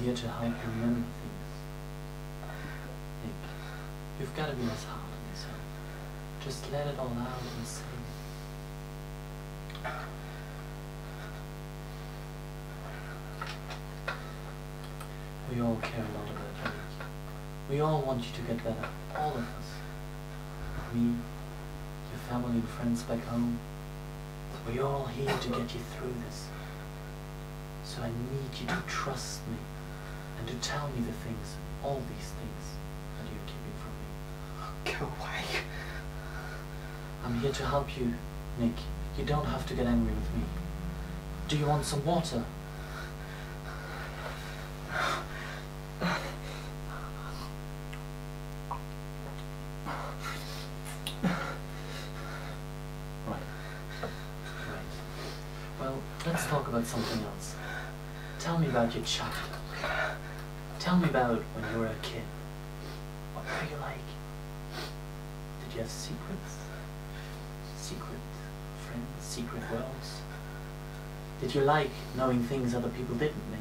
here to help you remember things. Nick, you've got to be less hard on yourself. Just let it all out and it. We all care a lot about you, We all want you to get better. All of us. Me, your family and friends back home. We're all here to get you through this. So I need you to trust me and to tell me the things, all these things that you're keeping from me. Go away. I'm here to help you, Nick. You don't have to get angry with me. Do you want some water? Right. Right. Well, let's talk about something else. Tell me about your childhood. Tell me about when you were a kid. What were you like? Did you have secrets? Secret friends, secret worlds? Did you like knowing things other people didn't make?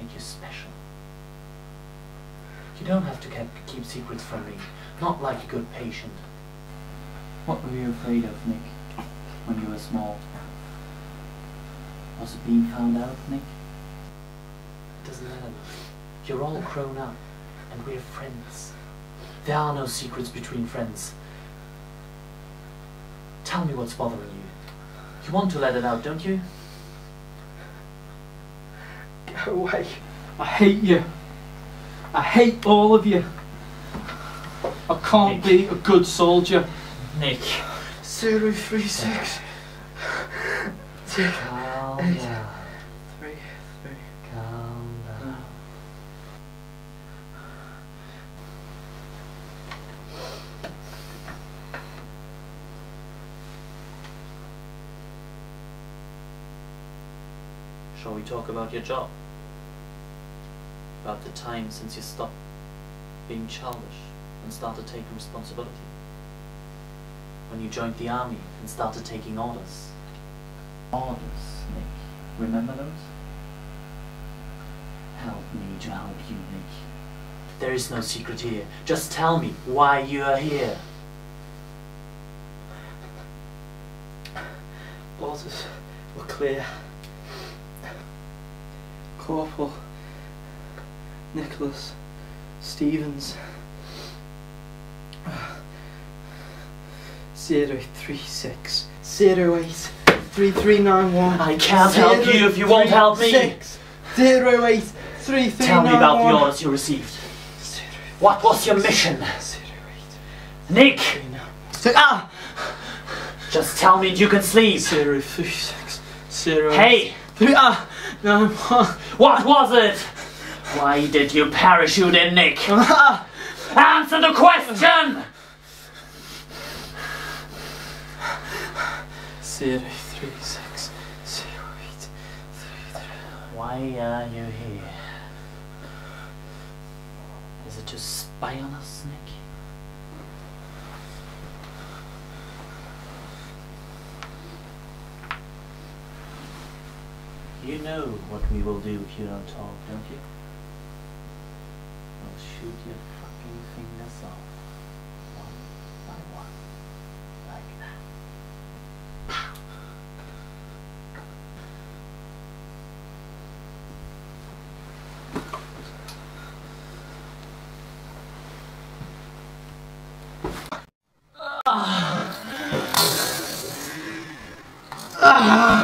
Make you special? You don't have to keep, keep secrets from me. Not like a good patient. What were you afraid of, Nick, when you were small? Was it being found out, Nick? It doesn't matter. You're all grown up, and we're friends. There are no secrets between friends. Tell me what's bothering you. You want to let it out, don't you? Go away. I hate you. I hate all of you. I can't Nick. be a good soldier. Nick. Zero three six. Zero Calm down. Shall we talk about your job? About the time since you stopped being childish and started taking responsibility? When you joined the army and started taking orders? Orders, Nick. Remember those? Help me to help you, Nick. There is no secret here. Just tell me why you are here. Orders were clear. Corporal Nicholas Stevens. Zero three six zero eight three three nine one. I can't help you if you won't help me. Zero eight three three Tell me about the one. orders you received. Zero What was your mission? zero eight Nick! three. Ah! Just tell me you can sleep. Zero three six zero. Hey! Ah one. What was it? Why did you parachute in, Nick? Answer the question! Zero three six zero eight three three. Why are you here? Is it to spy on us, Nick? You know what we will do if you don't talk, don't you? We'll shoot your fucking fingers off. One by one. Like that. Ah. Ah.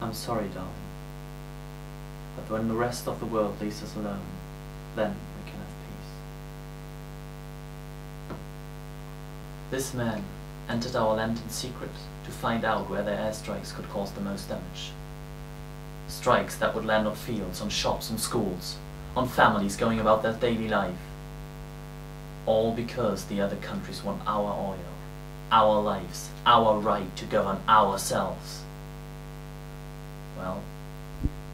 I'm sorry, darling. But when the rest of the world leaves us alone, then we can have peace. This man entered our land in secret to find out where their airstrikes could cause the most damage. Strikes that would land on fields, on shops, on schools, on families going about their daily life. All because the other countries want our oil, our lives, our right to govern ourselves. Well,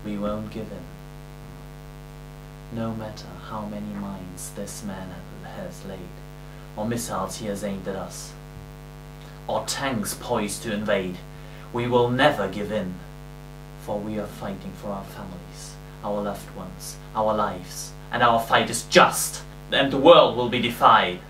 we won't give in. No matter how many mines this man has laid, or missiles he has aimed at us, or tanks poised to invade, we will never give in, for we are fighting for our families, our loved ones, our lives, and our fight is just, and the world will be defied.